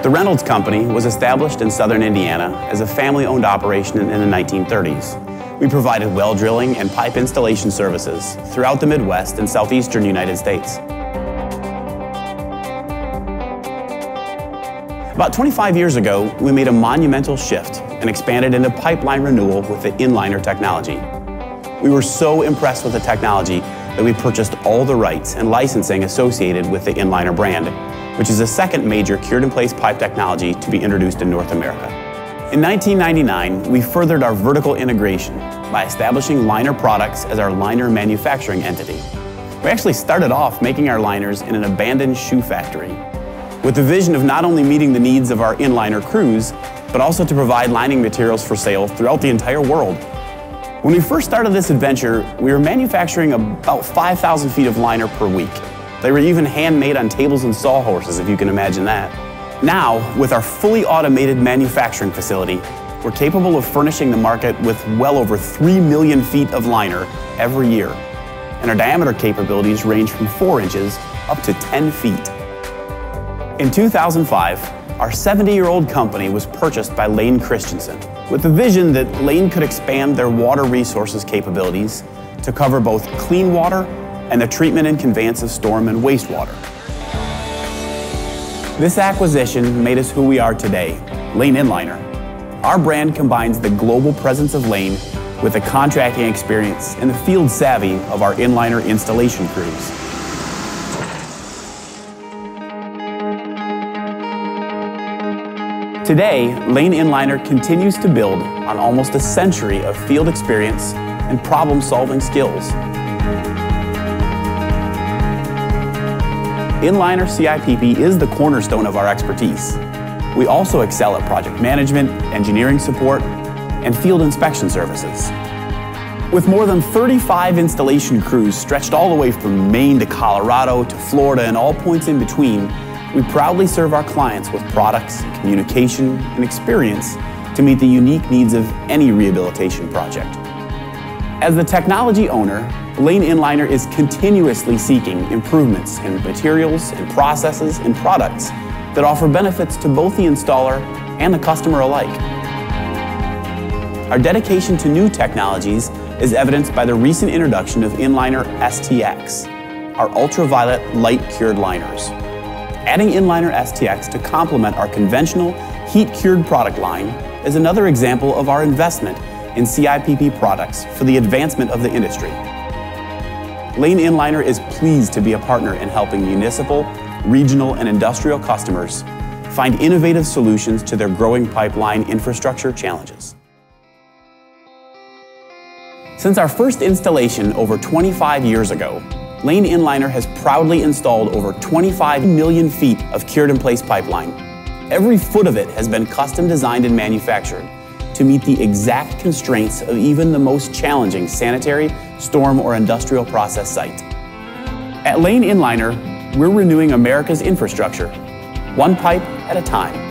The Reynolds Company was established in southern Indiana as a family owned operation in the 1930s. We provided well drilling and pipe installation services throughout the Midwest and southeastern United States. About 25 years ago, we made a monumental shift and expanded into pipeline renewal with the Inliner technology. We were so impressed with the technology that we purchased all the rights and licensing associated with the Inliner brand, which is the second major cured in place pipe technology to be introduced in North America. In 1999, we furthered our vertical integration by establishing Liner Products as our liner manufacturing entity. We actually started off making our liners in an abandoned shoe factory, with the vision of not only meeting the needs of our inliner crews, but also to provide lining materials for sale throughout the entire world. When we first started this adventure, we were manufacturing about 5,000 feet of liner per week. They were even handmade on tables and sawhorses, if you can imagine that. Now, with our fully automated manufacturing facility, we're capable of furnishing the market with well over 3 million feet of liner every year. And our diameter capabilities range from 4 inches up to 10 feet. In 2005, our 70 year old company was purchased by Layne Christensen with the vision that Layne could expand their water resources capabilities to cover both clean water and the treatment and conveyance of storm and wastewater. This acquisition made us who we are today, Layne Inliner. Our brand combines the global presence of Layne with the contracting experience and the field savvy of our inliner installation crews. Today, Layne Inliner continues to build on almost a century of field experience and problem solving skills. Inliner CIPP is the cornerstone of our expertise. We also excel at project management, engineering support, and field inspection services. With more than 35 installation crews stretched all the way from Maine to Colorado to Florida and all points in between, we proudly serve our clients with products, communication, and experience to meet the unique needs of any rehabilitation project. As the technology owner, Layne Inliner is continuously seeking improvements in materials and processes and products that offer benefits to both the installer and the customer alike. Our dedication to new technologies is evidenced by the recent introduction of Inliner STX, our ultraviolet light cured liners. Adding Inliner STX to complement our conventional heat-cured product line is another example of our investment in CIPP products for the advancement of the industry. Layne Inliner is pleased to be a partner in helping municipal, regional, and industrial customers find innovative solutions to their growing pipeline infrastructure challenges. Since our first installation over 25 years ago, Layne Inliner has proudly installed over 25 million feet of cured in place pipeline. Every foot of it has been custom designed and manufactured to meet the exact constraints of even the most challenging sanitary, storm, or industrial process site. At Layne Inliner, we're renewing America's infrastructure, one pipe at a time.